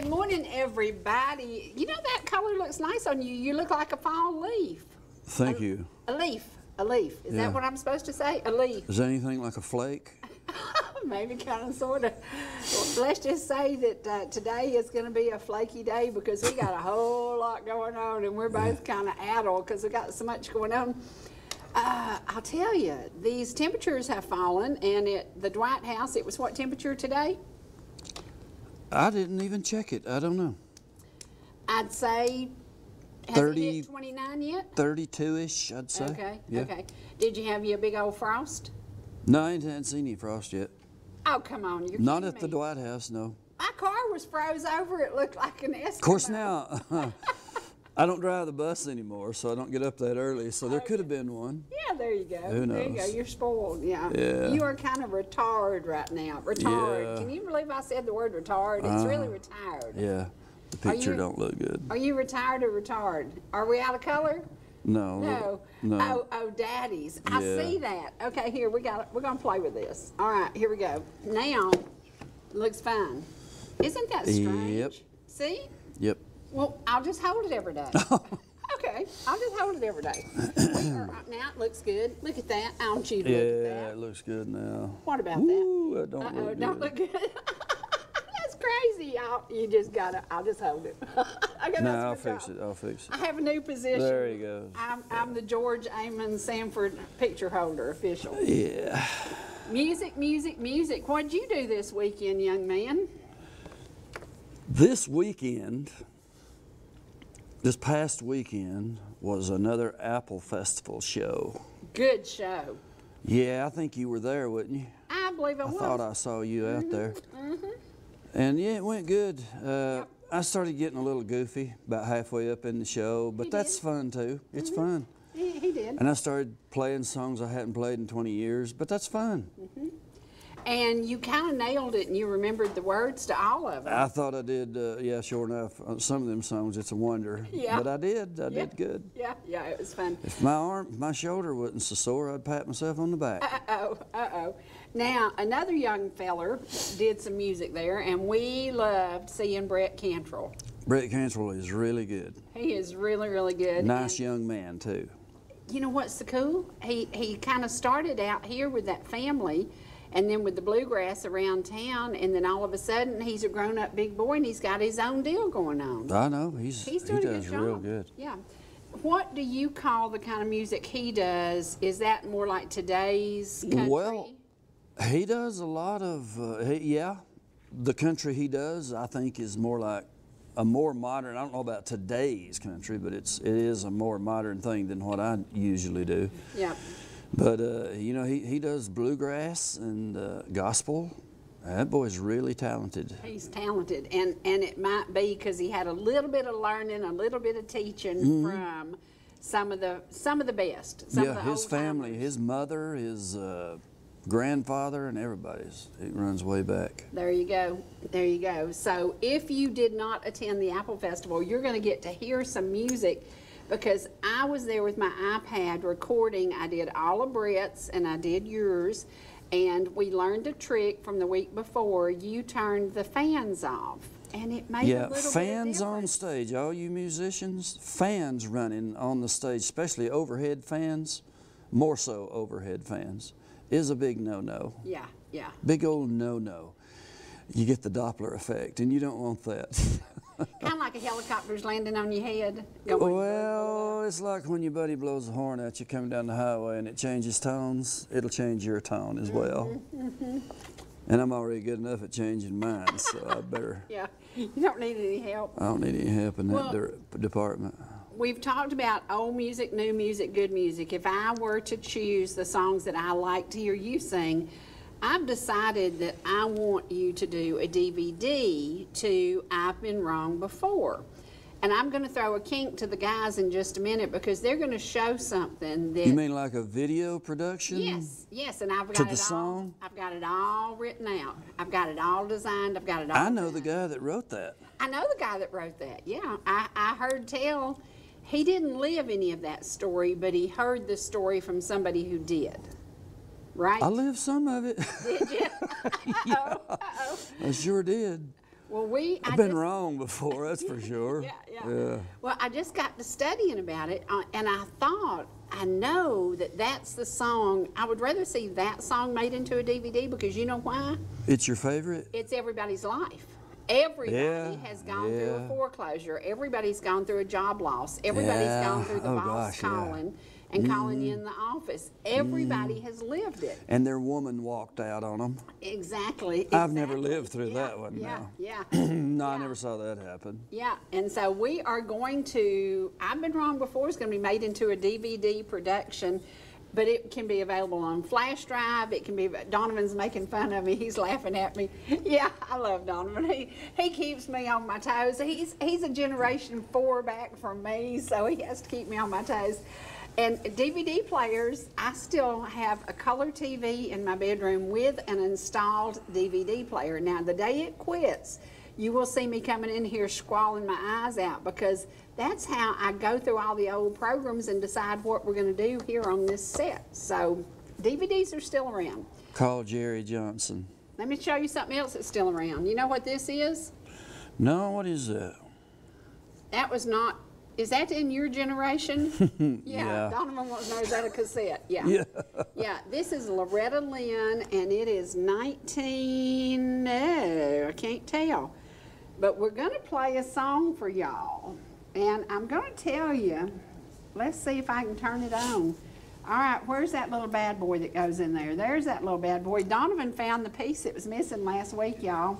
Good morning, everybody. You know that color looks nice on you. You look like a fall leaf. Thank you. A leaf. A leaf. Is Yeah. that what I'm supposed to say? A leaf. Is anything like a flake? Maybe kind of, sort of. Let's just say that uh, today is going to be a flaky day because we got a whole lot going on and we're both kind of addled because we got so much going on. Uh, I'll tell you, these temperatures have fallen, and at the Dwight House, it was what temperature today? I didn't even check it. I don't know. I'd say. Has it 30 hit 29 yet? 32-ish, I'd say. Okay, Yeah. okay. Did you have your big old frost? No, I hadn't seen any frost yet. Oh, come on, you're Not at the. Dwight House, no. My car was froze over. It looked like an Eskimo. Of course, now I don't drive the bus anymore, so I don't get up that early. So there could have been one. Yeah, there you go. Who There you go. knows? You're spoiled. Yeah. Yeah. You are kind of retarded right now. Retarded. Yeah. Can you believe I said the word retard? It's really uh, retired. Yeah, the picture you- don't look good. Are you retired or retarded? Are we out of color? No. No. No. Oh, oh, daddies. I see that. Okay, here we got. We're gonna play with this. All right, here we go. Now, looks fine. Isn't that strange? Yep. See? Yep. Well, I'll just hold it every day. okay, I'll just hold it every day. Now it looks good. Look at that. I want you to Yeah, look at it looks good now. What about Ooh, that don't that? Uh-oh, look don't look good. That's crazy. I'll, you just gotta. I'll just hold it. I got No, I'll fix job. it. I'll fix it. I have a new position. There he goes. I'm, I'm the George Amon Sanford picture holder official. Yeah. Music, music, music. What'd you do this weekend, young man? This weekend, this past weekend, was another Apple Festival show. Good show. Yeah, I think you were there, wouldn't you? I believe I, I was. I thought I saw you Mm-hmm, out there. And yeah, it went good. Uh, I started getting a little goofy about halfway up in the show, but You that's did. Mm-hmm. fun too. It's fun. he, he did. And I started playing songs I hadn't played in 20 years, but that's fun. And you kind of nailed it, and you remembered the words to all of them. I thought I did, uh, yeah, sure enough. Uh, some of them songs, it's a wonder. Yeah. But I did, I Yeah. did good. yeah, yeah, it was fun. If my arm, my shoulder wasn't so sore, I'd pat myself on the back. Uh oh, uh oh. Now, another young feller did some music there, and we loved seeing Brett Cantrell. Brett Cantrell is really good. He is really, really good. Nice and young man, too. You know what's so cool? He he kind of started out here with that family, and then with the bluegrass around town, and then all of a sudden he's a grown-up big boy, and he's got his own deal going on. I know, he's, He's he doing a does good job. real good. Yeah. What do you call the kind of music he does? Is that more like today's country? Well, He does a lot of, uh, he, yeah, the country he does, I think, is more like a more modern. I don't know about today's country, but it's it is a more modern thing than what I usually do. yeah. But uh, you know, he, he does bluegrass and uh, gospel. That boy's really talented. He's talented, and and it might be because he had a little bit of learning, a little bit of teaching from some of the some of the best. Some of yeah, the his family, his mother, his uh, grandfather, and everybody's. It runs way back. There you go. There you go. So if you did not attend the Apple Festival, you're going to get to hear some music because I was there with my iPad recording. I did all of Brett's and I did yours. And we learned a trick from the week before. You turned the fans off. And it made a Yeah, little fans on stage, all you musicians, fans running on the stage, especially overhead fans, more so overhead fans, is a big no-no. Yeah, yeah. Big old no-no. You get the Doppler effect, and you don't want that. kind of like a helicopter's landing on your head. going well, it's like when your buddy blows a horn at you coming down the highway and it changes tones, it'll change your tone as well. Mm-hmm, And I'm already good enough at changing mine, so I better, Yeah, you don't need any help. I don't need any help in that Well- der- department. We've talked about old music, new music, good music. If I were to choose the songs that I like to hear you sing, I've decided that I want you to do a DVD to I've Been Wrong Before. And I'm going to throw a kink to the guys in just a minute because they're going to show something that. You mean like a video production? Yes, yes, and I've got To it the all. song? I've got it all written out. I've got it all designed. I've got it all. I know the guy that wrote that. I know the guy that wrote that. Yeah, I, I heard tell. He didn't live any of that story, but he heard the story from somebody who did. Right? I lived some of it. Did you? Uh-oh, uh-oh. I sure did. Well, we. I I've been just- wrong before, that's for sure. Yeah, yeah, Yeah. Well, I just got to studying about it, uh, and I thought, I know that that's the song. I would rather see that song made into a DVD because you know why? It's your favorite? It's everybody's life. Everybody Yeah, has gone through a foreclosure. Everybody's gone through a job loss. Everybody's Yeah. gone through the Oh, boss gosh, yeah. Calling and calling you in the office. Everybody has lived it. And their woman walked out on them. Exactly. I've never lived through Yeah, that one, Yeah, no. yeah. no, I never saw that happen. Yeah, and so we are going to, I've been wrong before, it's going to be made into a DVD production, but it can be available on flash drive. It can be, Donavan's making fun of me. He's laughing at me. Yeah, I love Donovan. He, he keeps me on my toes. He's, he's a generation four back from me, so he has to keep me on my toes. And DVD players, I still have a color TV in my bedroom with an installed DVD player. Now, the day it quits, you will see me coming in here squalling my eyes out because that's how I go through all the old programs and decide what we're going to do here on this set. So DVDs are still around. Call Jerry Johnson. Let me show you something else that's still around. You know what this is? No, what is that? That was not. Is that in your generation? Yeah. Donavan wants to know is that a cassette? Yeah. Yeah. Yeah, this is Loretta Lynn, and it is 19. No, I can't tell. But we're going to play a song for y'all. And I'm going to tell you, let's see if I can turn it on. All right, where's that little bad boy that goes in there? There's that little bad boy. Donavan found the piece that was missing last week, y'all.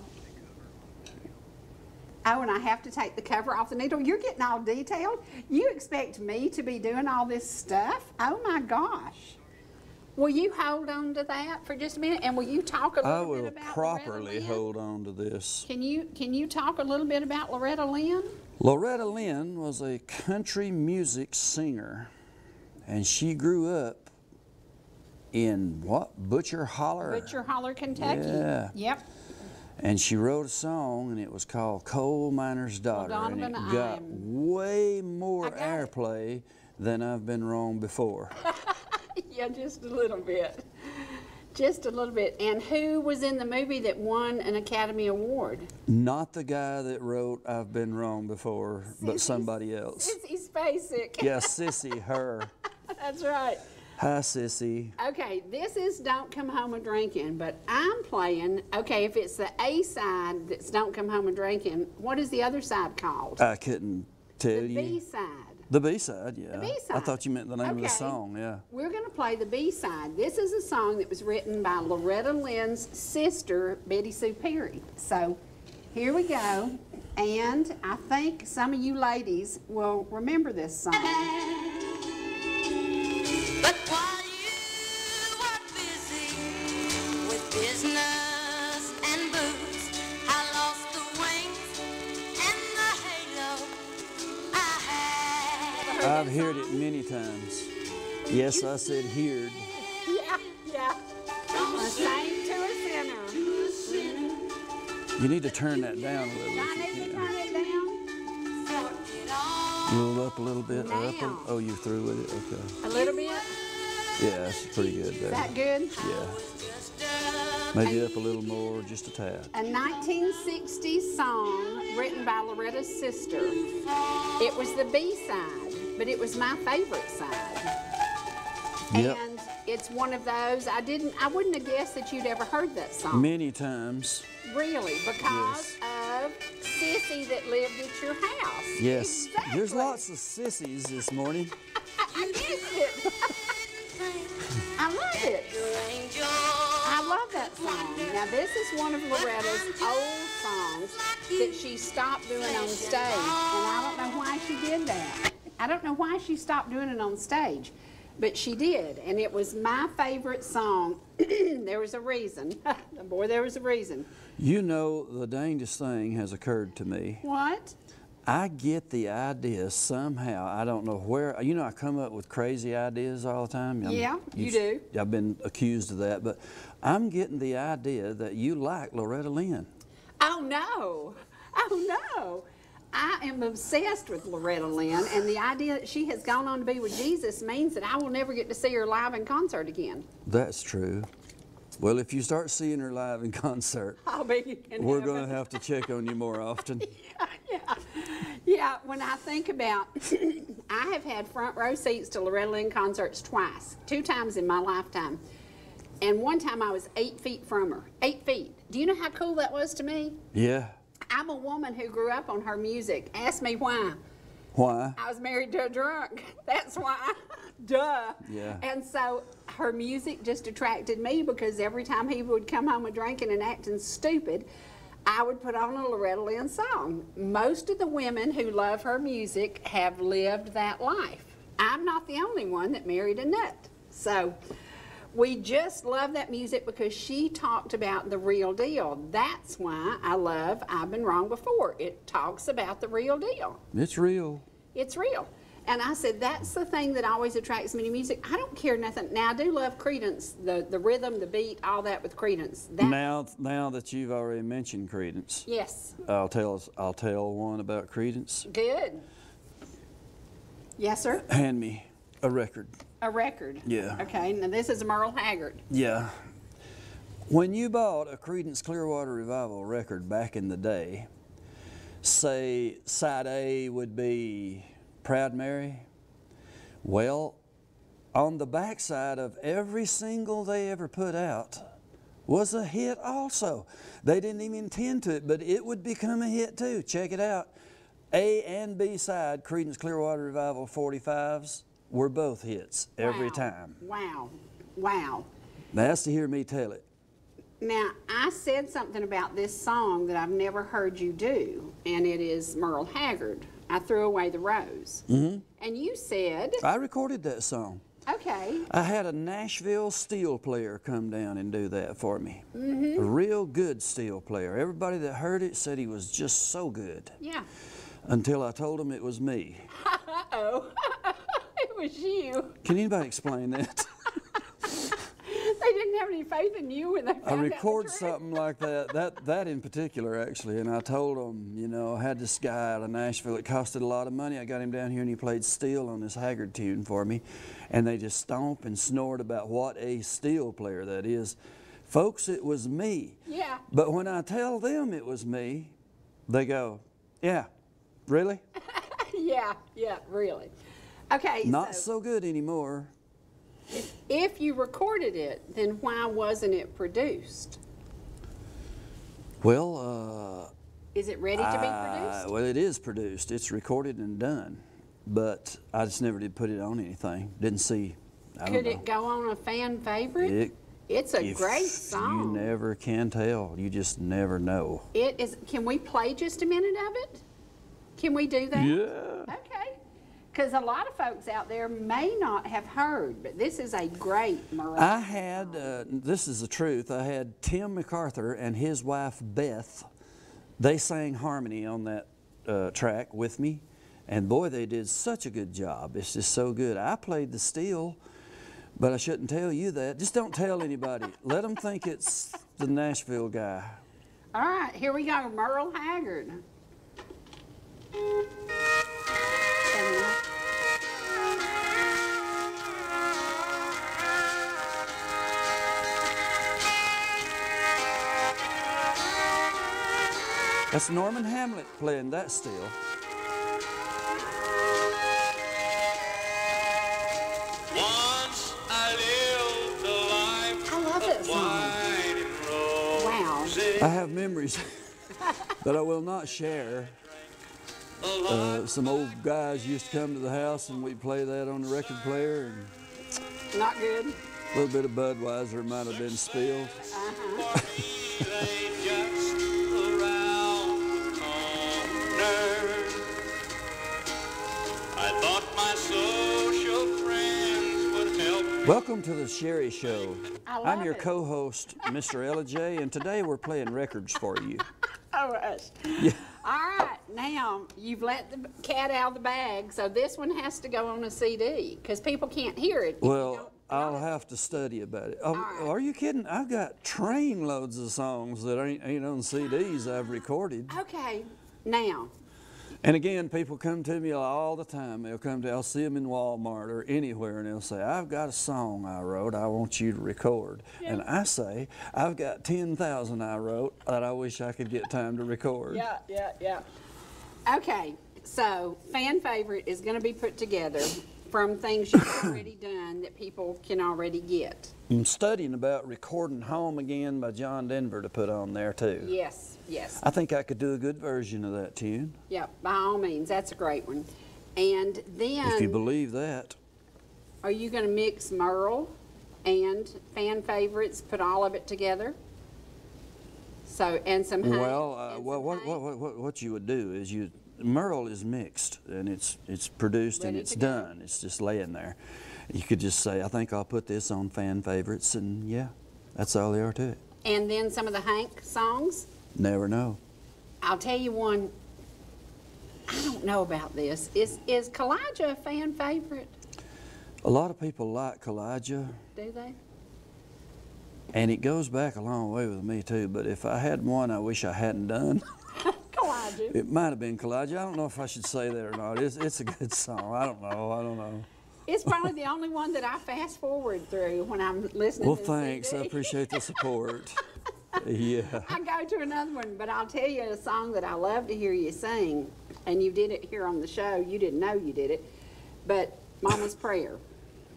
Oh, and I have to take the cover off the needle. You're getting all detailed. You expect me to be doing all this stuff? Oh my gosh. Will you hold on to that for just a minute, and will you talk a I little bit will about properly Loretta Lynn? hold on to this. Can you can you talk a little bit about Loretta Lynn? Loretta Lynn was a country music singer, and she grew up in what? Butcher Holler. Butcher Holler, Kentucky. Yeah. Yep. And she wrote a song, and it was called Coal Miner's Daughter. and Donavan, it got I'm- way more airplay than I've been wrong before. yeah, just a little bit. Just a little bit. And who was in the movie that won an Academy Award? Not the guy that wrote I've Been Wrong Before, but somebody else. Sissy Spacek. Yeah, Sissy, her. That's right. Hi, Sissy. Okay, this is Don't Come Home a Drinking, but I'm playing, okay, if it's the A side that's Don't Come Home a Drinking, what is the other side called? I couldn't tell the you. The B side. The B side, yeah. The B side. I thought you meant the name of the song, yeah. We're going to play the B side. This is a song that was written by Loretta Lynn's sister, Betty Sue Perry. So here we go. And I think some of you ladies will remember this song. I've heard it many times. Yes, I said heard. Yeah, yeah. A saint to a sinner. You need to turn that down a little. I need to turn it down It A little up a little bit, or up. Now. A, oh, you're through with it? Okay. a little bit. Yeah, that's pretty good Is that good? Yeah. Maybe up a little more, just a tad. A 1960s song written by Loretta's sister. It was the B side, but it was my favorite side. Yep. And it's one of those I didn't I wouldn't have guessed that you'd ever heard that song. Many times. Really, because of Sissy that lived at your house. Yes. There's lots of sissies this morning. I, I guessed it. I love it. I love that song. Now this is one of Loretta's old songs that she stopped doing on stage, and I don't know why she did that. I don't know why she stopped doing it on stage. but she did, and it was my favorite song. there was a reason. Boy, there was a reason. You know, the dangest thing has occurred to me. What? I get the idea somehow. I don't know where. You know, I come up with crazy ideas all the time. I'm- Yeah, you do. I've been accused of that, but I'm getting the idea that you like Loretta Lynn. Oh no! Oh no! I am obsessed with Loretta Lynn, and the idea that she has gone on to be with Jesus means that I will never get to see her live in concert again. That's true. Well, if you start seeing her live in concert, we're going to have to check on you more often. yeah, yeah, yeah. When I think about, I have had front row seats to Loretta Lynn concerts twice, two times in my lifetime, and one time I was eight feet from her. Eight feet. Do you know how cool that was to me? Yeah. I'm a woman who grew up on her music. Ask me why. Why? I was married to a drunk. That's why. Duh. Yeah. And so her music just attracted me because every time he would come home with drinking and acting stupid, I would put on a Loretta Lynn song. Most of the women who love her music have lived that life. I'm not the only one that married a nut. So we just love that music because she talked about the real deal. That's why I love I've Been Wrong Before. It talks about the real deal. It's real. It's real. And I said, that's the thing that always attracts me to music. I don't care nothing. Now, I do love Creedence, the, the rhythm, the beat, all that with Creedence. That, Now, now that you've already mentioned Creedence, Yes, I'll tell I'll tell one about Creedence. good. Yes, sir. Hand me a record. A record. Yeah. Okay, now this is Merle Haggard. Yeah. When you bought a Creedence Clearwater Revival record back in the day, say side A would be Proud Mary. Well, on the backside of every single they ever put out was a hit also. They didn't even intend to it, but it would become a hit too. Check it out. A and B side, Creedence Clearwater Revival 45s, were both hits every Wow. time. Wow. Wow. That's to hear me tell it. Now, I said something about this song that I've never heard you do, and it is Merle Haggard. I threw away the rose. Mm-hmm. And you said, I recorded that song. okay, I had a Nashville steel player come down and do that for me. Mm-hmm. A real good steel player. Everybody that heard it said he was just so good yeah. until I told him it was me. Uh-oh. it was you. Can anybody explain that? They didn't have any faith in you when they I record something like that, that, that in particular actually, and I told them, you know, I had this guy out of Nashville. It costed a lot of money. I got him down here and he played steel on this Haggard tune for me, and they just stomp and snort about what a steel player that is. Folks, it was me. Yeah. But when I tell them it was me, they go, "Yeah, really? Yeah, yeah, really. Okay, Not so, so good anymore." If you recorded it, then why wasn't it produced? Well, uh, Is it ready to be I- produced? well, it is produced. It's recorded and done, but I just never did put it on anything. Didn't see. I don't Could it go on a fan favorite? It- it's a great song. You never can tell. You just never know. It is. Can we play just a minute of it? Can we do that? Yeah. Okay. Because a lot of folks out there may not have heard, but this is a great Mariah. I had, uh, this is the truth, I had Tim MacArthur and his wife Beth. They sang harmony on that uh, track with me. And boy, they did such a good job. It's just so good. I played the steel, but I shouldn't tell you that. Just don't tell anybody. Let them think it's the Nashville guy. All right, here we go. Merle Haggard. And- That's Norman Hamlet playing that steel. Once I lived a life I love that song. Wow. I have memories that I will not share. Uh, some old guys used to come to the house and we'd play that on the record player, and Not good. a little bit of Budweiser might have been spilled. Parties ain't just around the corner. I thought my social friends would Welcome to the Cherie Show. I I'm your co-host, Mr. Ellijay, and today we're playing records for you. Oh, hush. All right, now you've let the cat out of the bag, so this one has to go on a CD because people can't hear it. Well, I'll have to study about it. Oh, right. Are you kidding? I've got train loads of songs that ain't, ain't on CDs I've recorded. Okay, now And again, people come to me all the time. They'll come to, I'll see them in Walmart or anywhere, and they'll say, I've got a song I wrote I want you to record. And I say, I've got 10,000 I wrote that I wish I could get time to record. Yeah, yeah, yeah. Okay, so fan favorite is going to be put together from things you've already done that people can already get. I'm studying about recording Home Again by John Denver to put on there too. Yes, yes. I think I could do a good version of that tune, Yeah, by all means, that's a great one. And then... if you believe that. are you going to mix Merle and fan favorites, put all of it together? So, and some Hank, Well, uh, well what, what, what, what- what you would do is you, Merle is mixed and it's, it's produced and it's go. done. It's just laying there. You could just say, I think I'll put this on fan favorites, and yeah, that's all there are to it. And then some of the Hank songs. Never know. I'll tell you one. I don't know about this. Is is Kalijah a fan favorite? A lot of people like Kalijah, Do they? And it goes back a long way with me too. But if I had one I wish I hadn't done, Kalijah. it might have been Kalijah. I don't know if I should say that or not. It's, it's a good song. I don't know. I don't know. It's probably the only one that I fast forward through when I'm listening. Well, thanks. I appreciate the support. yeah. I go to another one, but I'll tell you a song that I love to hear you sing, and you did it here on the show. You didn't know you did it, but Mama's Prayer.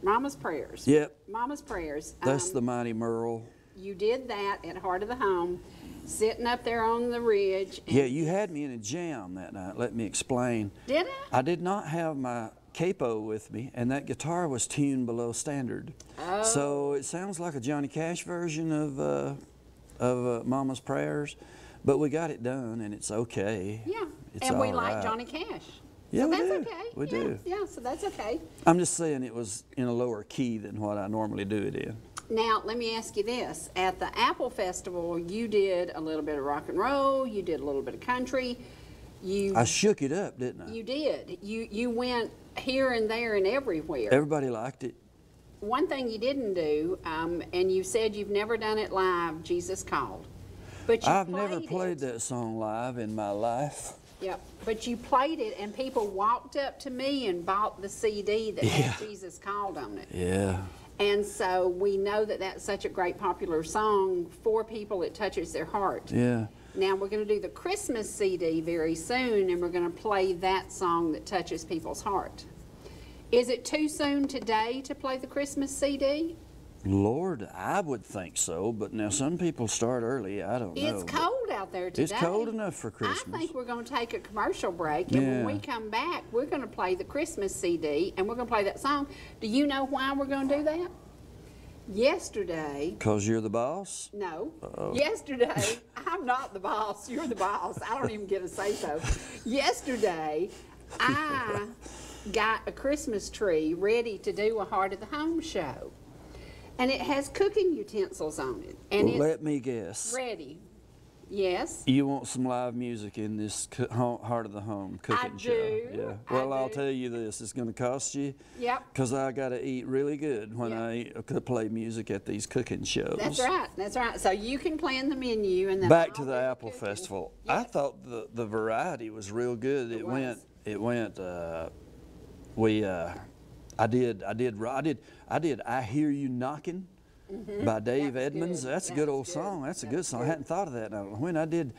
Mama's Prayers. Yep. Mama's Prayers. That's Um, the mighty Merle. You did that at Heart of the Home, sitting up there on the ridge. Yeah, you had me in a jam that night. Let me explain. Did I? I did not have my capo with me, and that guitar was tuned below standard. Oh. So it sounds like a Johnny Cash version of uh, of uh, Mama's Prayers, but we got it done, and it's okay. Yeah. It's and we all like. Johnny Cash. Yeah, so we that's do. okay. We yeah, do. Yeah, so that's okay. I'm just saying it was in a lower key than what I normally do it in. Now, let me ask you this. At the Apple Festival, you did a little bit of rock and roll, you did a little bit of country. You I shook it up, didn't I? you did. You you went here and there and everywhere. Everybody liked it. One thing you didn't do, um, and you said you've never done it live, Jesus Called. But you I've never played played it. that song live in my life. Yep. But you played it, and people walked up to me and bought the CD that Yeah. had Jesus Called on it. Yeah. And so we know that that's such a great popular song for people. It touches their heart. Yeah. Now we're going to do the Christmas CD very soon, and we're going to play that song that touches people's heart. Is it too soon today to play the Christmas CD? Lord, I would think so, but now some people start early. I don't know. It's cold out there today. It's cold enough for Christmas. I think we're going to take a commercial break, and when we come back, we're going to play the Christmas CD, and we're going to play that song. Do you know why we're going to do that? Yesterday, Because you're the boss? No. Oh. Yesterday, I'm not the boss. You're the boss. I don't even get a say so. Yesterday, I got a Christmas tree ready to do a Heart of the Home show. And it has cooking utensils on it. And it's Let me guess. ready. Yes. You want some live music in this co- Heart of the Home cooking show? do. Yeah. I Well, I'll tell you this: it's going to cost you. Yep. Because I got to eat really good when Yeah. I play music at these cooking shows. That's right. That's right. So you can plan the menu and then Back to the Apple cooking. Festival. Yeah. I thought the the variety was real good. It, It went. It went. Uh, we. Uh, I did. I did. I did. I did. I hear you knocking. By Dave Mm-hmm. Edmunds. good. That's a good old good. song. That's a good song. I hadn't thought of that. in I don't know when I did,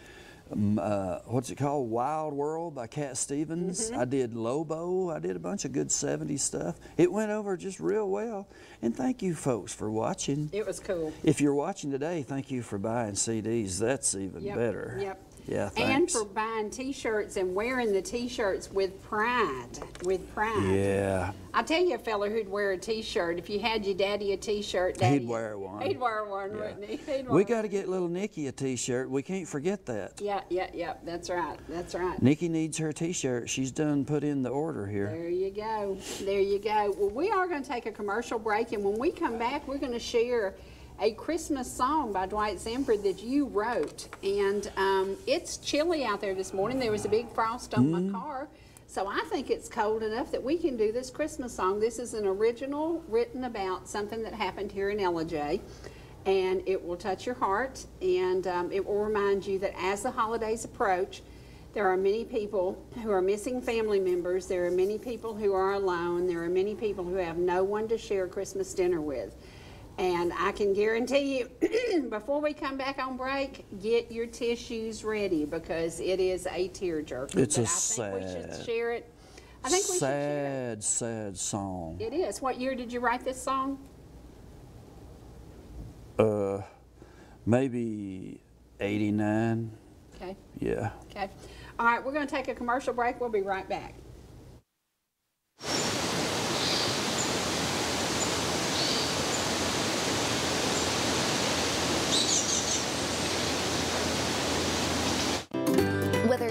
um, uh, what's it called? Wild World by Cat Stevens. Mm-hmm. I did Lobo. I did a bunch of good 70s stuff. It went over just real well. And thank you, folks, for watching. It was cool. If you're watching today, thank you for buying CDs. That's even Yep, better. Yep. Yeah, And for buying T-shirts and wearing the T-shirts with pride, with pride. Yeah. I tell you a fella who'd wear a T-shirt. If you had your daddy a T-shirt, daddy, He'd wear one. He'd wear one, wouldn't he? He'd We got to get little Nikki a T-shirt. We can't forget that. Yeah, yeah, yeah. That's right. That's right. Nikki needs her T-shirt. She's done put in the order here. There you go. There you go. Well, we are going to take a commercial break, and when we come back, we're going to share a Christmas song by Dwight Sanford that you wrote. And um, it's chilly out there this morning. There was a big frost on my car. So I think it's cold enough that we can do this Christmas song. This is an original written about something that happened here in Ellijay. And it will touch your heart, and um, it will remind you that as the holidays approach, there are many people who are missing family members. There are many people who are alone. There are many people who have no one to share Christmas dinner with. And I can guarantee you, before we come back on break, get your tissues ready because it is a tearjerker. It's a But I think we should sad- share it. I think we should share Sad, sad song. it. It is. What year did you write this song? Uh, maybe 89. Okay. Yeah. Okay. All right, we're going to take a commercial break. We'll be right back. Whether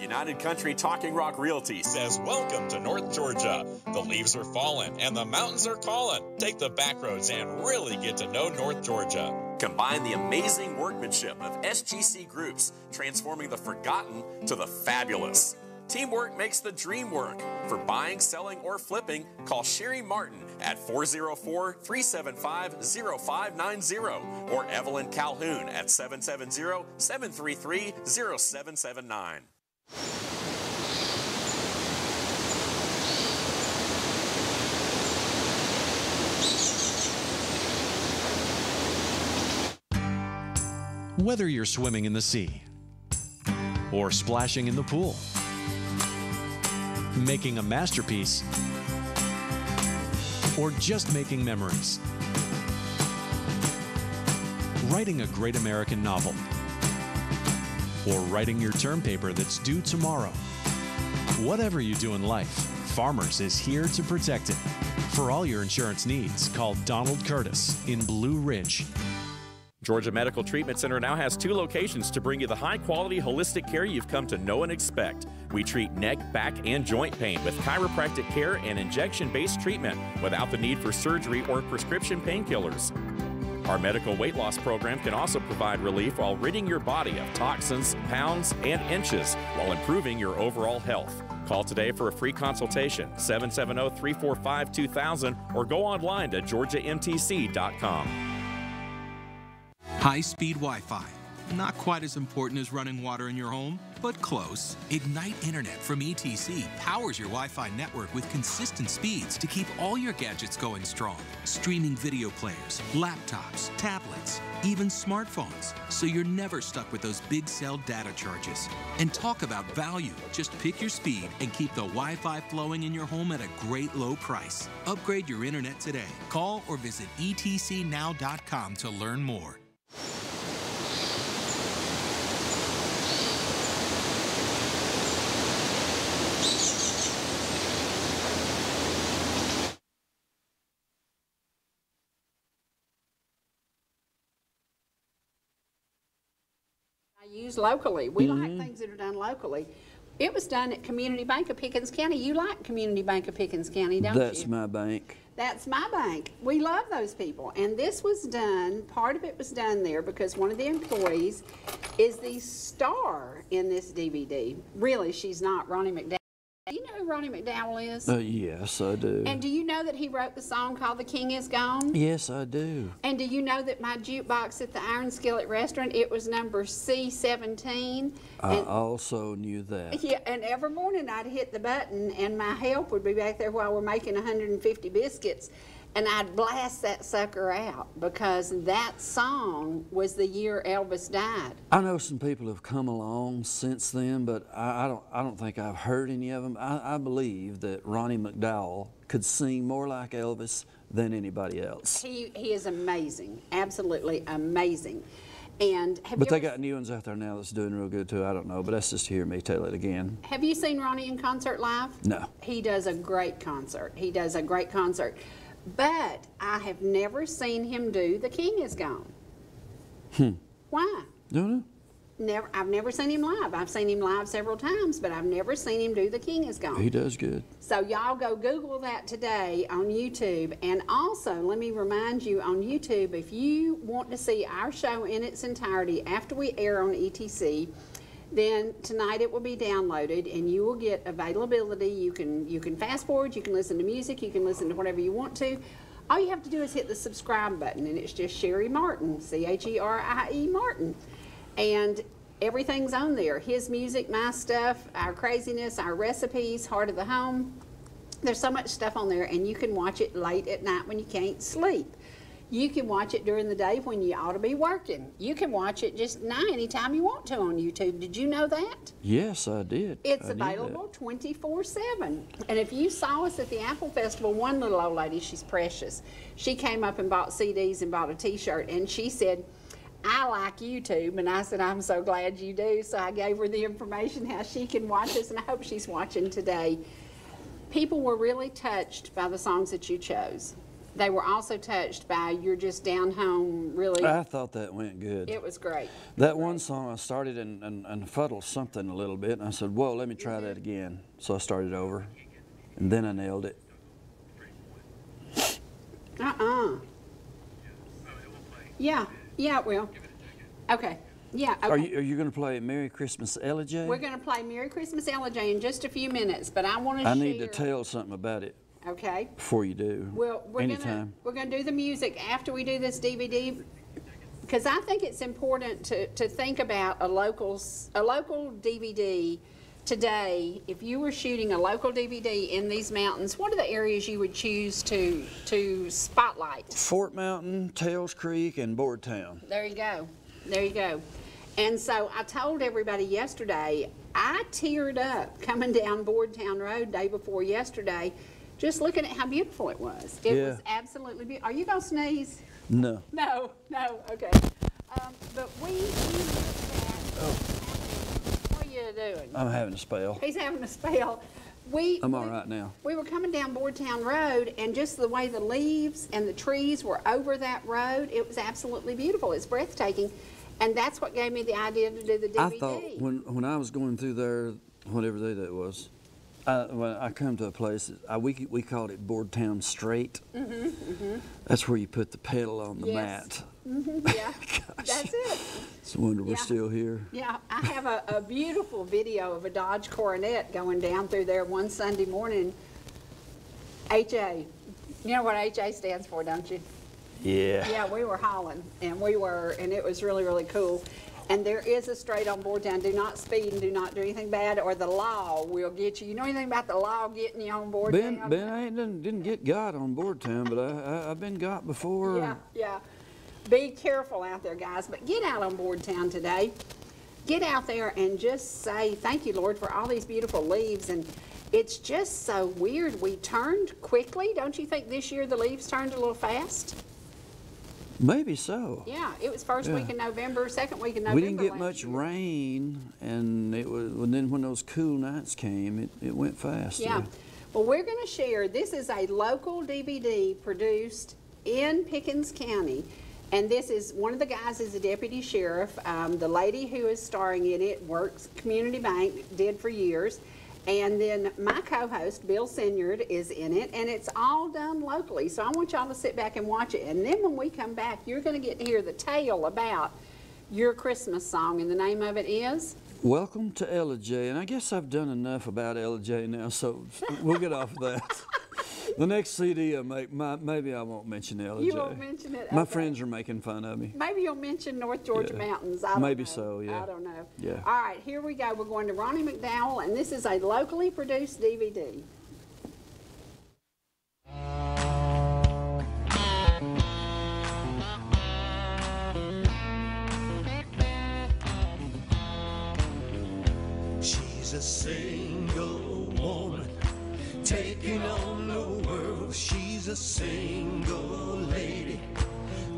United Country Talking Rock Realty says, Welcome to North Georgia. The leaves are falling and the mountains are calling. Take the back roads and really get to know North Georgia. Combine the amazing workmanship of SGC groups, transforming the forgotten to the fabulous. Teamwork makes the dream work. For buying, selling, or flipping, call Cherie Martin at 404 375 0590 or Evelyn Calhoun at 770 733 0779. Whether you're swimming in the sea or splashing in the pool, making a masterpiece, or just making memories, writing a great American novel, or writing your term paper that's due tomorrow. Whatever you do in life, Farmers is here to protect it. For all your insurance needs, call Donald Curtis in Blue Ridge. Georgia Medical Treatment Center now has two locations to bring you the high quality holistic care you've come to know and expect. We treat neck, back, and joint pain with chiropractic care and injection based treatment without the need for surgery or prescription painkillers. Our medical weight loss program can also provide relief while ridding your body of toxins, pounds, and inches while improving your overall health. Call today for a free consultation, 770 345 2000, or go online to georgiamtc.com. High speed Wi Fi. Not quite as important as running water in your home, but close. Ignite Internet from ETC powers your Wi Fi network with consistent speeds to keep all your gadgets going strong. Streaming video players, laptops, tablets, even smartphones. So you're never stuck with those big cell data charges. And talk about value. Just pick your speed and keep the Wi Fi flowing in your home at a great low price. Upgrade your internet today. Call or visit etcnow.com to learn more. I use locally. We like mm-hmm. things that are done locally. It was done at Community Bank of Pickens County. You like Community Bank of Pickens County, don't That's you? That's my bank. That's my bank. We love those people. And this was done, part of it was done there because one of the employees is the star in this DVD. Really, she's not Ronnie McDowell. You know who Ronnie McDowell is? Uh, yes, I do. and do you know that he wrote the song called "The King Is Gone"? yes, I do. And do you know that my jukebox at the Iron Skillet restaurant it was number C17? I And- also knew that. Yeah, and every morning I'd hit the button, and my help would be back there while we're making 150 biscuits, and I'd blast that sucker out because that song was the year Elvis died. I know some people have come along since then, but I, I don't. I don't think I've heard any of them. I, I believe that Ronnie McDowell could sing more like Elvis than anybody else. He he is amazing, absolutely amazing. And have But they got new ones out there now that's doing real good too. I don't know, but that's just to hear me tell it again. have you seen Ronnie in concert live? No. He does a great concert. He does a great concert. But I have never seen him do The King Is Gone. Hmm. Why? Don't know. Never, I've never seen him live. I've seen him live several times, but I've never seen him do The King Is Gone. He does good. So y'all go Google that today on YouTube. And also, let me remind you on YouTube, if you want to see our show in its entirety after we air on ETC, then tonight it will be downloaded and you will get availability. You can you can fast forward, you can listen to music, you can listen to whatever you want to. All you have to do is hit the subscribe button and it's just Cherie Martin, C H E R I E Martin. And everything's on there. His music, my stuff, our craziness, our recipes, Heart of the Home. There's so much stuff on there, and you can watch it late at night when you can't sleep. You can watch it during the day when you ought to be working. You can watch it just now anytime you want to on YouTube. Did you know that? Yes, I did. It's I available 24 7. And if you saw us at the Apple Festival, one little old lady, she's precious, she came up and bought CDs and bought a t shirt, and she said, I like YouTube. And I said, I'm so glad you do. So I gave her the information how she can watch us, and I hope she's watching today. People were really touched by the songs that you chose. They were also touched by You're Just Down Home, really. I thought that went good. it was great. That one song I started and, and, and fuddled something a little bit, and I said, Whoa, let me try that again. So I started over, and then I nailed it. Uh uh Yeah, yeah, it will. Okay. Yeah, okay. Are you, are you going to play Merry Christmas, J? We're going to play Merry Christmas, J, in just a few minutes, but I want to I share. need to tell something about it Okay. before you do. Well, we're gonna we're gonna do the music after we do this DVD because I think it's important to, to think about a local a local DVD today. If you were shooting a local DVD in these mountains, what are the areas you would choose to to spotlight? Fort Mountain, Tails Creek, and Boardtown. There you go. There you go. And so I told everybody yesterday, I teared up coming down Boardtown Road day before yesterday, just looking at how beautiful it was. It Yeah. was absolutely beautiful. Are you going to sneeze? No. No, no, okay. Um, but we, we at, what are you doing? I'm having a spell. He's having a spell. We, I'm all we- right now. we were coming down Boardtown Road, and just the way the leaves and the trees were over that road, it was absolutely beautiful. It's breathtaking, and that's what gave me the idea to do the DVD. I thought when when I was going through there, whatever day that was, I, when I come to a place, I, we we called it Boardtown Straight. Mm-hmm, That's where you put the pedal on the Yes. mat. hmm yeah, that's it. It's a wonder we're still here. Yeah, I have a, a beautiful video of a Dodge Coronet going down through there one Sunday morning. HA, you know what HA stands for, don't you? Yeah. Yeah, we were hauling, and we were, and it was really, really cool. And there is a straight on board down. Do not speed and do not do anything bad, or the law will get you. You know anything about the law getting you on board Ben, down? Ben, I ain't done, didn't get got on Boardtown, but I, I I've been got before. Yeah, yeah. Be careful out there, guys. But get out on Boardtown today. Get out there and just say, Thank you, Lord, for all these beautiful leaves. And it's just so weird. We turned quickly. Don't you think this year the leaves turned a little fast? Maybe so. Yeah, it was first week in November, second week in November. We didn't get much year. rain, and it was. And then when those cool nights came, it, it went fast. Yeah. Well, we're going to share. This is a local DVD produced in Pickens County. And this is one of the guys is a deputy sheriff. Um, the lady who is starring in it works Community Bank, did for years. And then my co-host Bill Sinyard is in it, and it's all done locally. So I want y'all to sit back and watch it. And then when we come back, you're going to get to hear the tale about your Christmas song, and the name of it is Welcome to Ellijay, and I guess I've done enough about Ellijay now, so we'll get off of that. The next CD I uh, make, my, maybe I won't mention Ella You J. won't mention it? My Okay. friends are making fun of me. Maybe you'll mention North Georgia Yeah. Mountains. I don't Maybe know. so, yeah. I don't know. Yeah. All right, here we go. We're going to Ronnie McDowell, and this is a locally produced DVD. She's a single woman taking on the. She's a single lady,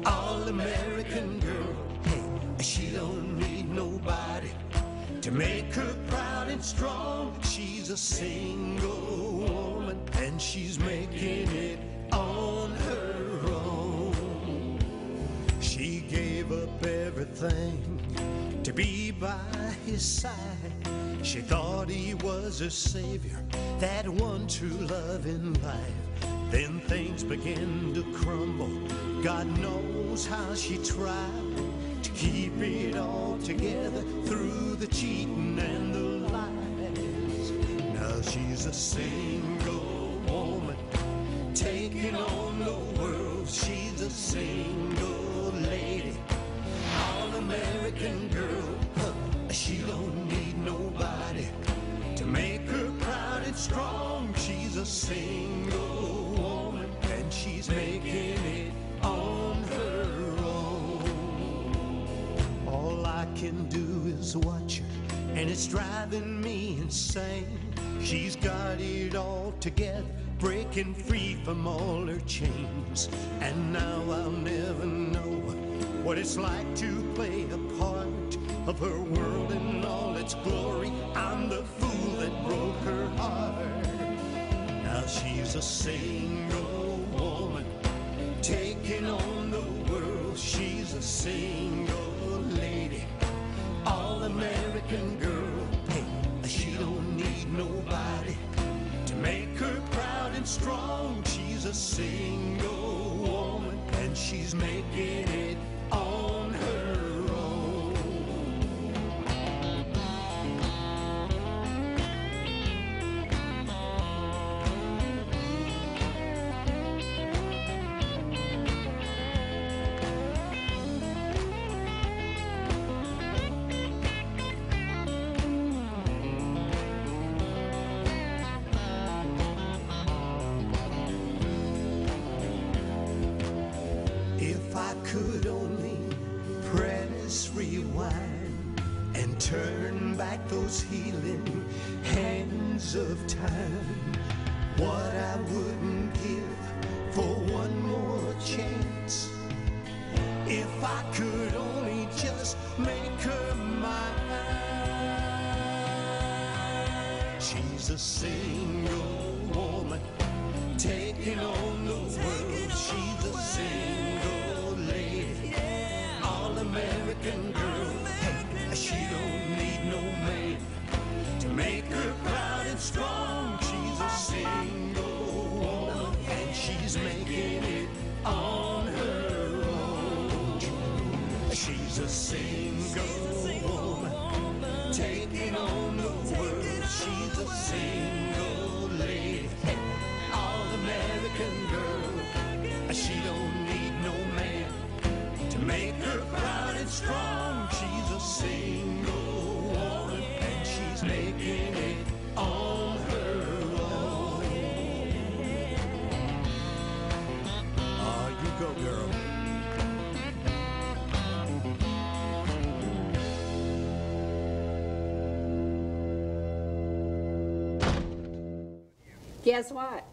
all American girl. Hey, she don't need nobody to make her proud and strong. She's a single woman and she's making it on her own. She gave up everything to be by his side. She thought he was a savior, that one true love in life. Then things began to crumble. God knows how she tried to keep it all together through the cheating and the lies. Now she's a single woman taking on the world. She's a single lady, all American girl. She don't need nobody to make her proud and strong. She's a single can do is watch her, and it's driving me insane. She's got it all together, breaking free from all her chains. And now I'll never know what it's like to play a part of her world in all its glory. I'm the fool that broke her heart. Now she's a single turn back those healing hands of time, what I wouldn't give for one more chance. If I could only just make her mine. She's a single Guess what?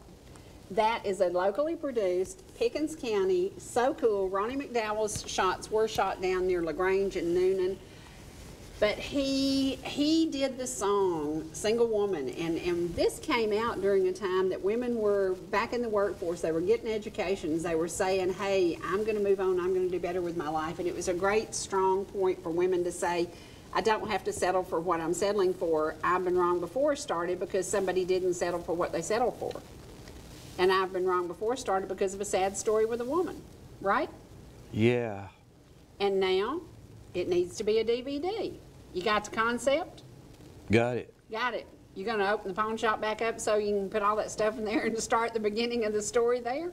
That is a locally produced Pickens County. So cool. Ronnie McDowell's shots were shot down near LaGrange and Newnan. But he he did the song "Single Woman," and and this came out during a time that women were back in the workforce. They were getting educations. They were saying, "Hey, I'm going to move on. I'm going to do better with my life." And it was a great strong point for women to say, "I don't have to settle for what I'm settling for. I've been wrong before it started because somebody didn't settle for what they settled for." And I've been wrong before it started because of a sad story with a woman, right? Yeah. And now it needs to be a DVD. You got the concept? Got it. Got it. You're gonna open the pawn shop back up so you can put all that stuff in there and start the beginning of the story there?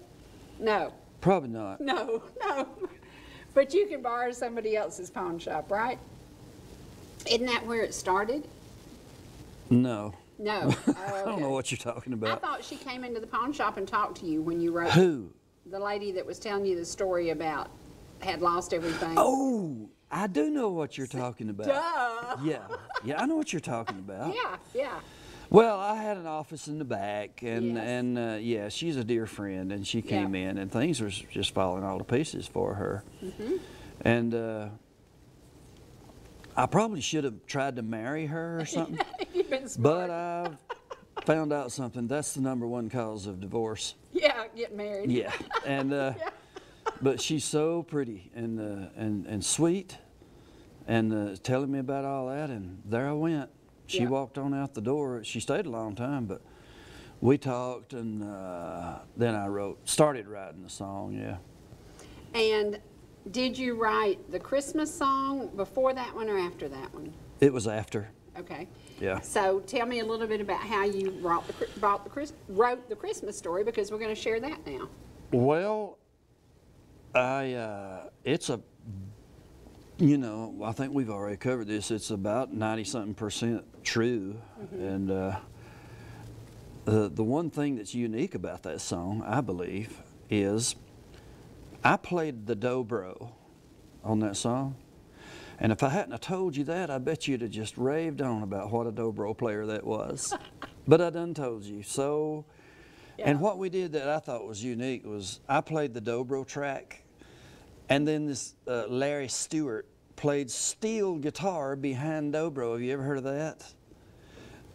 No, Probably not. no, no. But you can borrow somebody else's pawn shop, right? Isn't that where it started? No. No. I don't know what you're talking about. I thought she came into the pawn shop and talked to you when you wrote. Who? The lady that was telling you the story about had lost everything. Oh, I do know what you're talking about. Duh. Yeah, yeah, I know what you're talking about. Yeah, yeah. Well, I had an office in the back, and Yes. and uh, yeah, she's a dear friend, and she came in, and things were just falling all to pieces for her. Mhm. And uh, I probably should have tried to marry her or something, You've been smart. but I've found out something. That's the number one cause of divorce. Yeah, get married. Yeah, and uh, but she's so pretty and uh, and and sweet, and uh, telling me about all that, and there I went. She Yeah. walked on out the door. She stayed a long time, but we talked, and uh, then I wrote, started writing the song. Yeah, And did you write the Christmas song before that one or after that one? it was after. Okay. Yeah. So tell me a little bit about how you wrote the, brought the, Chris- wrote the Christmas story because we're going to share that now. Well, I uh, it's a you know I think we've already covered this. It's about ninety something percent true, and uh, the the one thing that's unique about that song, I believe, is I played the dobro on that song. And if I hadn't have told you that, I bet you'd have just raved on about what a dobro player that was. but I done told you. So, and what we did that I thought was unique was I played the dobro track, and then this uh, Larry Stewart played steel guitar behind dobro. Have you ever heard of that?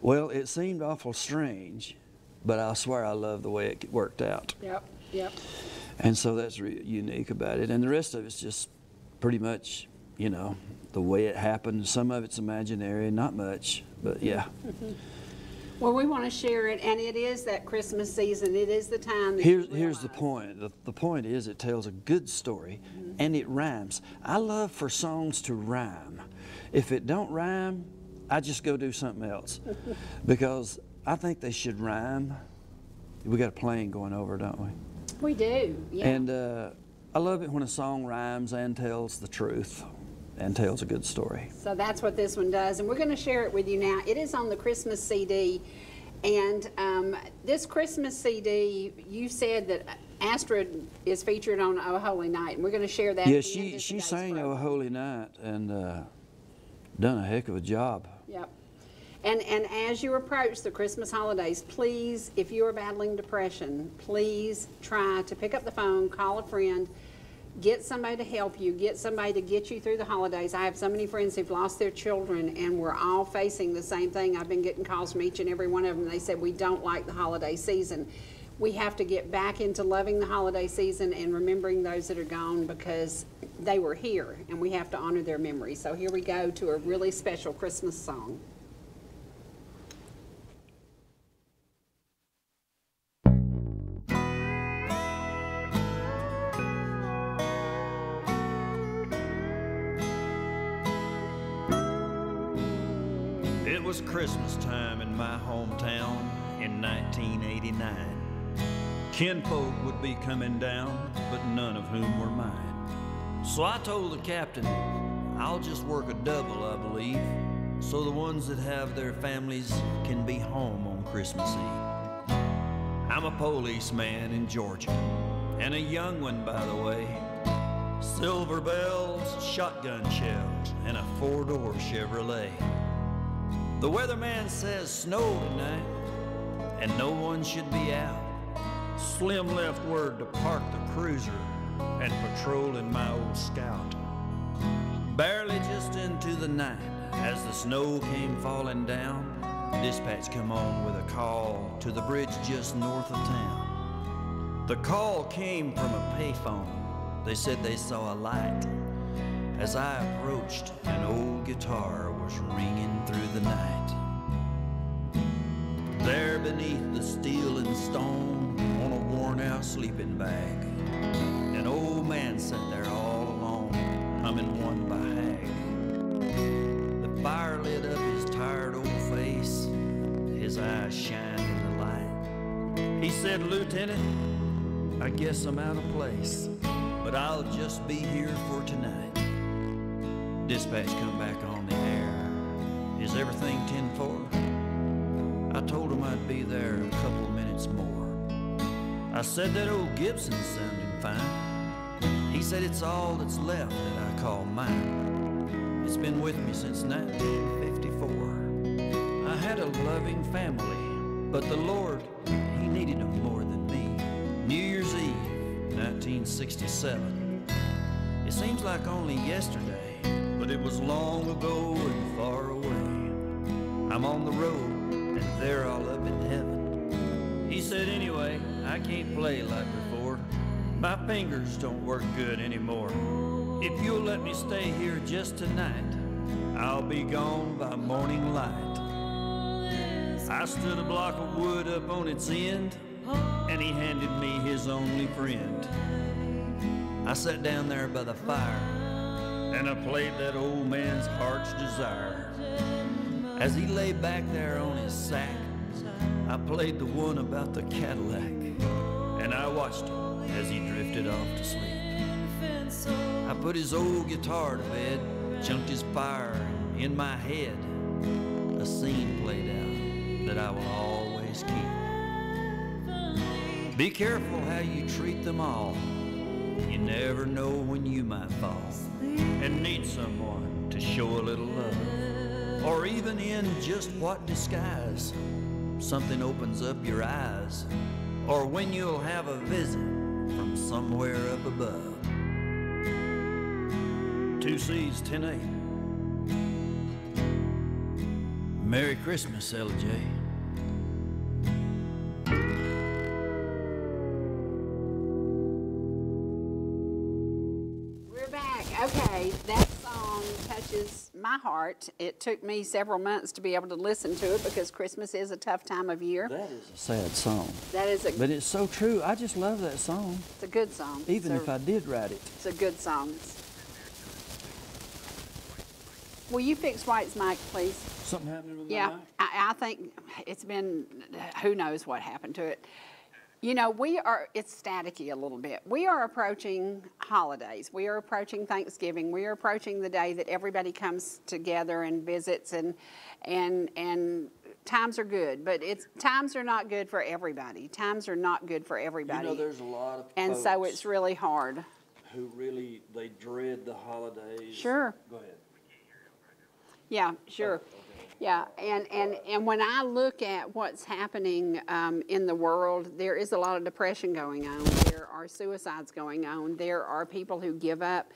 Well, it seemed awful strange, but I swear I love the way it worked out. Yep, yep. And so that's re- unique about it. And the rest of it's just pretty much, you know, the way it happened. Some of it's imaginary, not much, but yeah. Mm-hmm. Well, we want to share it, and it is that Christmas season. It is the time that Here's, here's the point. The, the point is it tells a good story mm-hmm. and it rhymes. I love for songs to rhyme. If it don't rhyme, I just go do something else because I think they should rhyme. We got a plane going over, don't we? We do, yeah. And uh, I love it when a song rhymes and tells the truth and tells a good story. So that's what this one does, and we're going to share it with you now. It is on the Christmas CD, and um, this Christmas CD, you said that Astrid is featured on Oh Holy Night, and we're going to share that. yeah, at the end she she sang program. "Oh Holy Night" and uh, done a heck of a job. And, and as you approach the Christmas holidays, please, if you are battling depression, please try to pick up the phone, call a friend, get somebody to help you, get somebody to get you through the holidays. I have so many friends who've lost their children, and we're all facing the same thing. I've been getting calls from each and every one of them. They said, We don't like the holiday season. We have to get back into loving the holiday season and remembering those that are gone because they were here, and we have to honor their memory. So here we go to a really special Christmas song. Kinfolk would be coming down, but none of whom were mine. So I told the captain, I'll just work a double, I believe, so the ones that have their families can be home on Christmas Eve. I'm a policeman in Georgia, and a young one, by the way. Silver bells, shotgun shells, and a four door Chevrolet. The weatherman says snow tonight, and no one should be out. Slim left word to park the cruiser and patrol in my old scout. Barely just into the night, as the snow came falling down, dispatch come on with a call to the bridge just north of town. The call came from a payphone. They said they saw a light. As I approached, an old guitar was ringing through the night. There beneath the steel and stone on a worn out sleeping bag. An old man sat there all alone, humming one by Hag. The fire lit up his tired old face, his eyes shined in the light. He said, Lieutenant, I guess I'm out of place, but I'll just be here for tonight. Dispatch come back on the air. Is everything 10-4? I told him I'd be there a couple minutes more. I said that old Gibson's sounding fine. He said it's all that's left that I call mine. It's been with me since 1954. I had a loving family, but the Lord, He needed them more than me. New Year's Eve, 1967. It seems like only yesterday, but it was long ago and far away. I'm on the road, and they're all up in heaven. He said, anyway, I can't play like before. My fingers don't work good anymore. If you'll let me stay here just tonight, I'll be gone by morning light. I stood a block of wood up on its end, and he handed me his only friend. I sat down there by the fire, and I played that old man's heart's desire. As he lay back there on his sack, I played the one about the Cadillac, and I watched him as he drifted off to sleep. I put his old guitar to bed, chunked his fire in my head. A scene played out that I will always keep. Be careful how you treat them all. You never know when you might fall and need someone to show a little love. Or even in just what disguise something opens up your eyes. Or when you'll have a visit from somewhere up above. Two C's, 10 8. Merry Christmas, LJ. My heart. It took me several months to be able to listen to it because Christmas is a tough time of year. That is a sad song. That is a, But it's so true. I just love that song, it's a good song. even if I did write it. It's a good song. Will you fix White's mic, please? Something happening with Yeah, I, I think it's been, who knows what happened to it. You know, we are, it's staticky a little bit. We are approaching holidays. We are approaching Thanksgiving. We are approaching the day that everybody comes together and visits and, and, and times are good, but it's, times are not good for everybody. Times are not good for everybody. You know, there's a lot of And so it's really hard. who really they dread the holidays. Sure. Go ahead. Yeah, sure. Oh, Yeah, and, and, and when I look at what's happening um, in the world, there is a lot of depression going on. There are suicides going on. There are people who give up.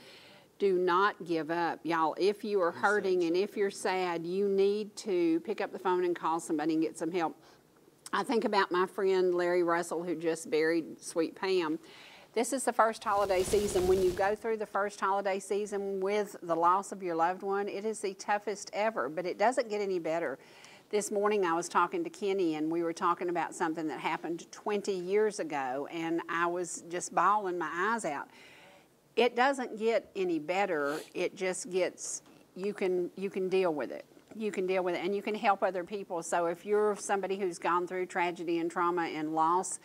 Do not give up. Y'all, if you are hurting and if you're sad, you need to pick up the phone and call somebody and get some help. I think about my friend Larry Russell, who just buried Sweet Pam. This is the first holiday season. When you go through the first holiday season with the loss of your loved one, it is the toughest ever, but it doesn't get any better. This morning I was talking to Kenny and we were talking about something that happened 20 years ago, and I was just bawling my eyes out. It doesn't get any better, it just gets, you can, you can deal with it you can deal with it and you can help other people. So if you're somebody who's gone through tragedy and trauma and loss,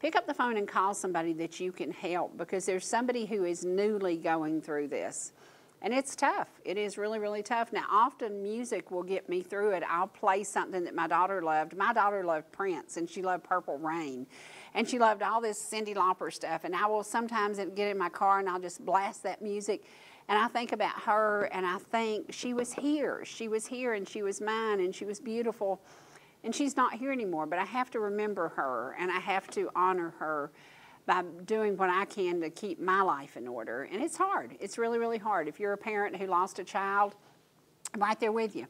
pick up the phone and call somebody that you can help because there's somebody who is newly going through this. And it's tough. It is really, really tough. Now, often music will get me through it. I'll play something that my daughter loved. My daughter loved Prince and she loved Purple Rain. And she loved all this Cyndi Lauper stuff. And I will sometimes get in my car and I'll just blast that music. And I think about her and I think she was here. She was here and she was mine and she was beautiful. And she's not here anymore, but I have to remember her and I have to honor her by doing what I can to keep my life in order. And it's hard. It's really, really hard. If you're a parent who lost a child, I'm right there with you.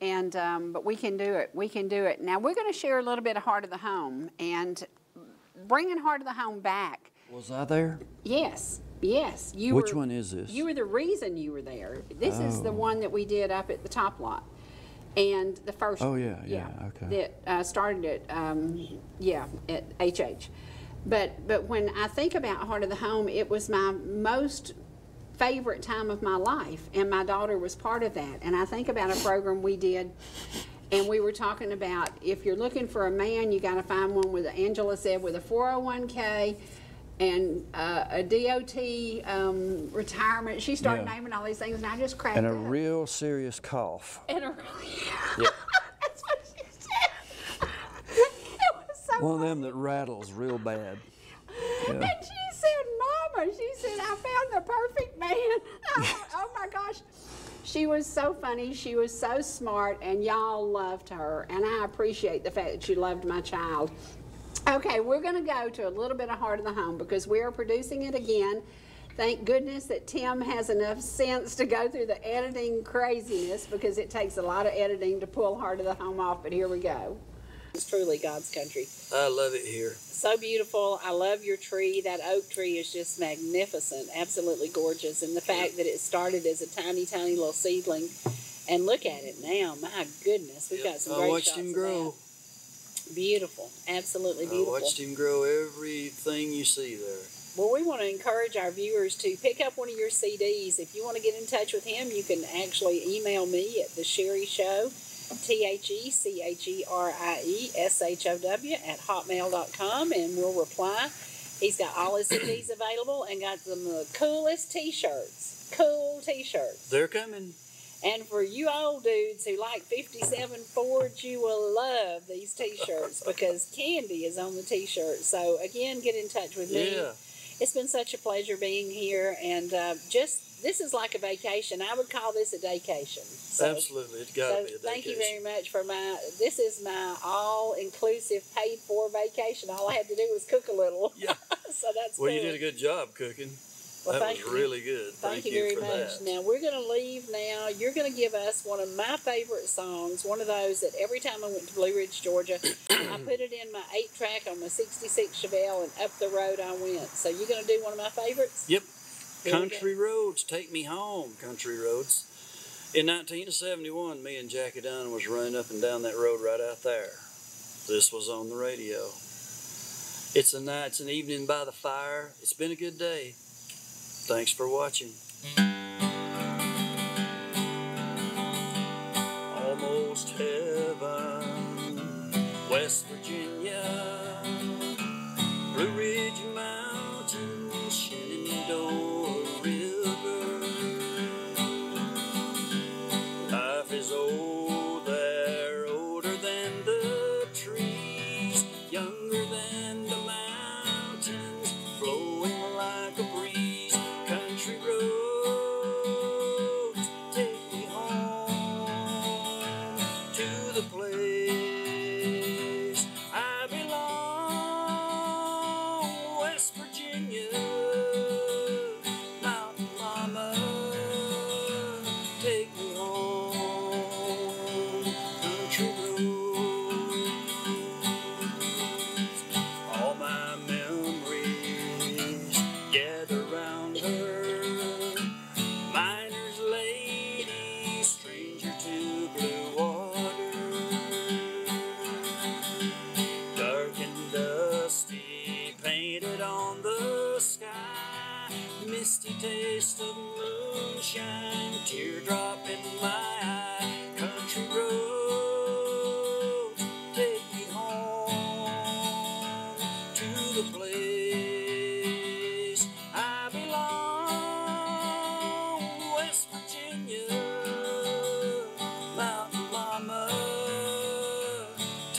And um, but we can do it. We can do it. Now we're going to share a little bit of Heart of the Home and bringing Heart of the Home back. Was I there? Yes, yes. You Which were, one is this? You were the reason you were there. This is the Oh. one that we did up at the top lot. And the first Oh, one, yeah, yeah, okay. That uh, started at, um, yeah, at HH. But, but when I think about Heart of the Home, it was my most favorite time of my life, and my daughter was part of that. And I think about a program we did And we were talking about if you're looking for a man, you got to find one with, Angela said, with a 401k and uh, a DOT um, retirement. She started Yeah. naming all these things, and I just cracked And a up. real serious cough. and a Yeah. That's what she said. it was so One of them that rattles real bad. Yeah. And she said, Mama, she said, I found the perfect man. oh, oh my gosh. She was so funny. She was so smart, and y'all loved her. And I appreciate the fact that you loved my child. Okay, we're going to go to a little bit of Heart of the Home because we are producing it again. Thank goodness that Tim has enough sense to go through the editing craziness because it takes a lot of editing to pull Heart of the Home off, but here we go. It's truly God's country. I love it here. So beautiful. I love your tree. That oak tree is just magnificent, absolutely gorgeous. And the fact that it started as a tiny, tiny little seedling, and look at it now. My goodness, we've got some great I watched shots him grow. Beautiful, absolutely beautiful. I watched him grow everything you see there. Well, we want to encourage our viewers to pick up one of your CDs. If you want to get in touch with him, you can actually email me at the Cherie Show, T H E C H E R I E S H O W at hotmail.com, and we'll reply. He's got all his CDs available and got some of the uh, coolest t shirts. Cool t shirts. They're coming. And for you old dudes who like 57 Fords, you will love these t-shirts because Candy is on the t-shirt. So again, get in touch with me. Yeah. It's been such a pleasure being here and uh, just, this is like a vacation. I would call this a vacation. So, Absolutely. It's got to so be a thank you very much for my, this is my all-inclusive paid for vacation. All I had to do was cook a little. Yeah. so that's Well, you did a good job cooking. Well, that thank was you. really good. Thank, you, you very much. that. Now we're going to leave. Now you're going to give us one of my favorite songs. One of those that every time I went to Blue Ridge, Georgia, I put it in my eight track on my '66 Chevelle, and up the road I went. So you're going to do one of my favorites. Yep. Here. Country Roads, Take Me Home, Country Roads. In 1971, me and Jackie Dunn was running up and down that road right out there. This was on the radio. It's a night, it's an evening by the fire. It's been a good day. Thanks for watching. Almost heaven, West Virginia,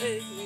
take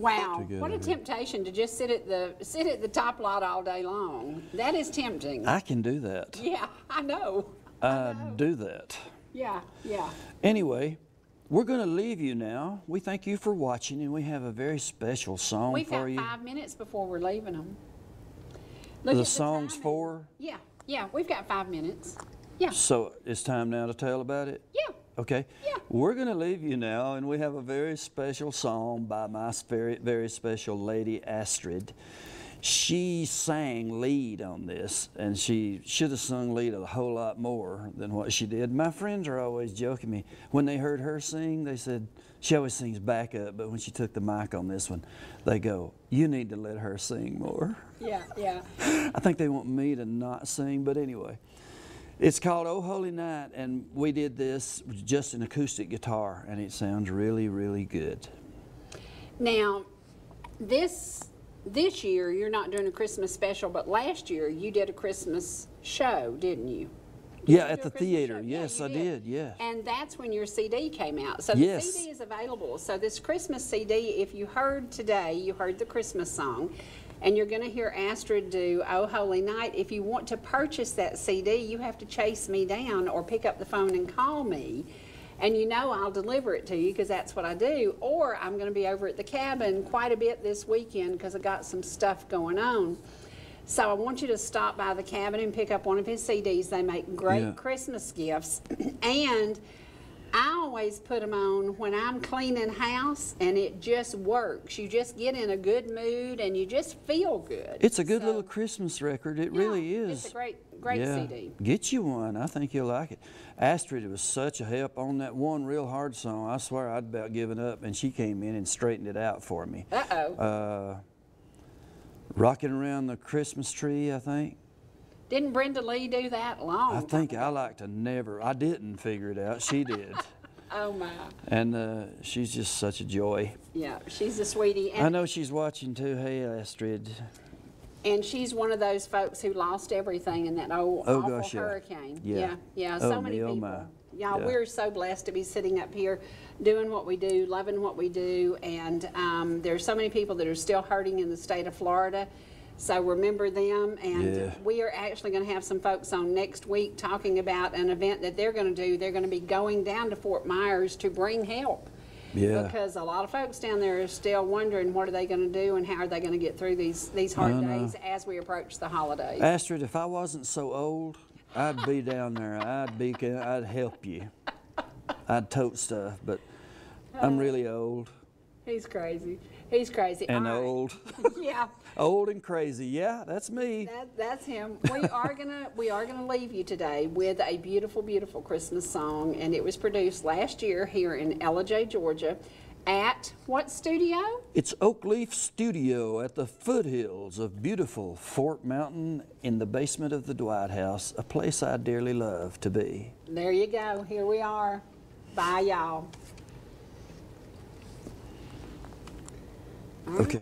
Wow, what a temptation to just sit at the sit at the top lot all day long. That is tempting. I can do that. yeah, I know. I uh, do that. Yeah, yeah. Anyway, we're going to leave you now. We thank you for watching, and we have a very special song We've for got you. five minutes before we're leaving them. the song's for. Yeah, yeah, we've got five minutes. Yeah. So it's time now to tell about it? Yeah. Okay. Yeah. We're going to leave you now, and we have a very special song by my very, very special lady, Astrid. She sang lead on this, and she should have sung lead a whole lot more than what she did. My friends are always joking me. When they heard her sing, they said, she always sings backup, but when she took the mic on this one, they go, You need to let her sing more. Yeah, yeah. I think they want me to not sing, but anyway. It's called Oh Holy Night, and we did this just an acoustic guitar, and it sounds really, really good. Now, this this year you're not doing a Christmas special, but last year you did a Christmas show, didn't you? Yeah, you at the theater. show? Yes, you I did. Yes. And that's when your CD came out. So Yes. the CD is available. So this Christmas CD, if you heard today, you heard the Christmas song, and you're going to hear Astrid do "Oh Holy Night." If you want to purchase that CD, you have to chase me down or pick up the phone and call me. And you know I'll deliver it to you because that's what I do. Or I'm going to be over at the cabin quite a bit this weekend because I got some stuff going on. So I want you to stop by the cabin and pick up one of his CDs. They make great Yeah. Christmas gifts. and I always put them on when I'm cleaning house and it just works. You just get in a good mood and you just feel good. It's a good So, little Christmas record. It yeah, really is. It's a great, great yeah. CD. Get you one. I think you'll like it. Astrid was such a help on that one real hard song. I swear I'd about given up, and she came in and straightened it out for me. Uh-oh. Uh, Rocking around the Christmas tree, I think. Didn't Brenda Lee do that long? I think I like to never. I didn't figure it out. She did, Oh my. and uh, she's just such a joy. Yeah, she's a sweetie. And I know she's watching too. Hey, Astrid. And she's one of those folks who lost everything in that old Oh, awful gosh, yeah. hurricane. Yeah. yeah, yeah, Oh, So many me, oh, people. my. Y'all, Yeah. we're so blessed to be sitting up here, doing what we do, loving what we do, and um, there's so many people that are still hurting in the state of Florida. So remember them, and Yeah. we are actually going to have some folks on next week talking about an event that they're going to do. They're going to be going down to Fort Myers to bring help. Yeah. Because a lot of folks down there are still wondering what are they going to do and how are they going to get through these these hard days as we approach the holidays. Astrid, if I wasn't so old, I'd be down there. I'd be. I'd help you. I'd tote stuff, but I'm really old He's crazy. He's crazy. and right. old, yeah, old and crazy. Yeah, that's me. that, that's him. We are gonna we are gonna leave you today with a beautiful, beautiful Christmas song, and it was produced last year here in Ellijay, Georgia, at what studio? It's Oakleaf Studio at the foothills of beautiful Fort Mountain in the basement of the Dwight House, a place I dearly love to be. There you go. Here we are. Bye, y'all. Okay.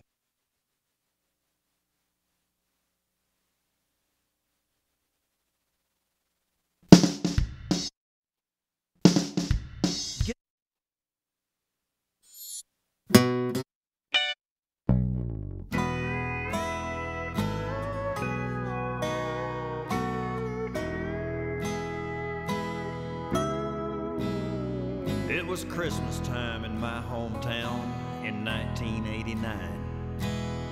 Was Christmas time in my hometown in 1989.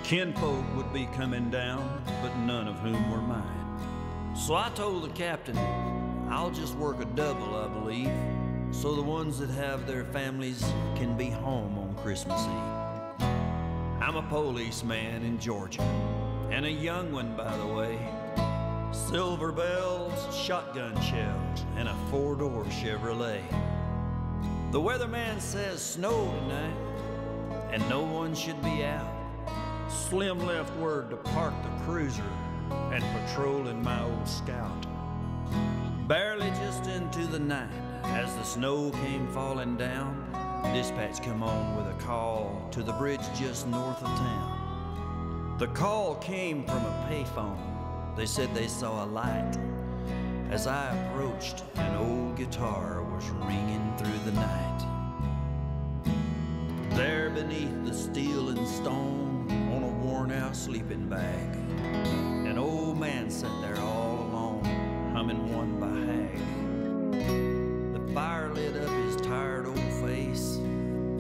Kinfolk would be coming down, but none of whom were mine. So I told the captain, I'll just work a double, I believe, so the ones that have their families can be home on Christmas Eve. I'm a policeman in Georgia, and a young one, by the way. Silver bells, shotgun shells, and a four door Chevrolet. The weatherman says snow tonight, and no one should be out. Slim left word to park the cruiser and patrol in my old scout. Barely just into the night, as the snow came falling down, dispatch come on with a call to the bridge just north of town. The call came from a payphone. They said they saw a light. As I approached, an old guitar was ringing through the night. There beneath the steel and stone on a worn out sleeping bag. An old man sat there all alone, humming one by hag. The fire lit up his tired old face,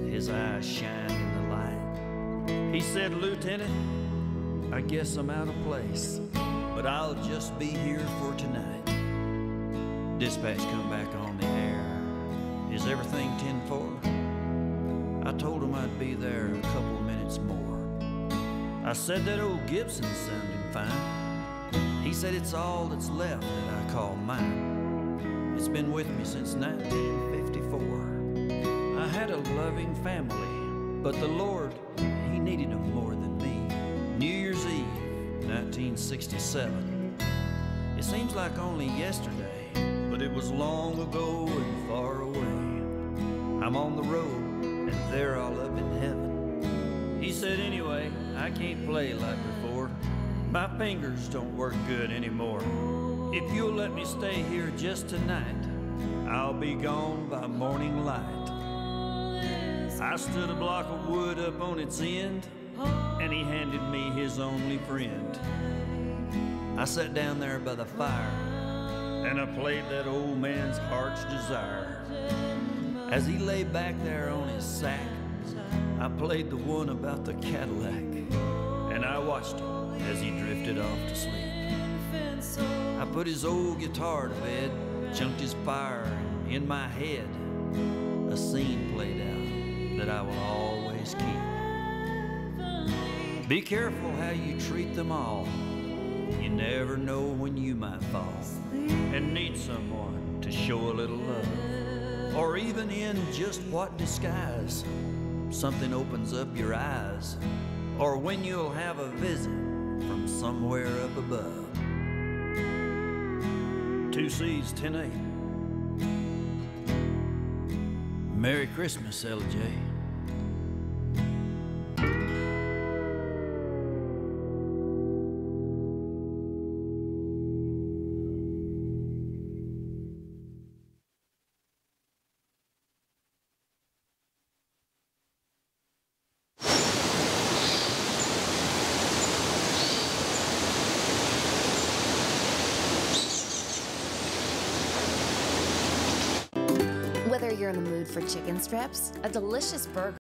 his eyes shined in the light. He said, Lieutenant, I guess I'm out of place, but I'll just be here for tonight. Dispatch come back on the air. Is everything 10-4? I told him I'd be there a couple minutes more. I said that old Gibson's sounding fine. He said it's all that's left that I call mine. It's been with me since 1954. I had a loving family, but the Lord, He needed them more than me. New Year's Eve, 1967. It seems like only yesterday, but it was long ago and far away. I'm on the road, and they're all up in heaven. He said, anyway, I can't play like before. My fingers don't work good anymore. If you'll let me stay here just tonight, I'll be gone by morning light. I stood a block of wood up on its end, and he handed me his only friend. I sat down there by the fire, and I played that old man's heart's desire. As he lay back there on his sack, I played the one about the Cadillac, and I watched him as he drifted off to sleep. I put his old guitar to bed, chunked his fire in my head. A scene played out that I will always keep. Be careful how you treat them all. You never know when you might fall and need someone to show a little love. Or even in just what disguise something opens up your eyes. Or when you'll have a visit from somewhere up above. Two C's, 10 8. Merry Christmas, LJ. Chicken strips, a delicious burger,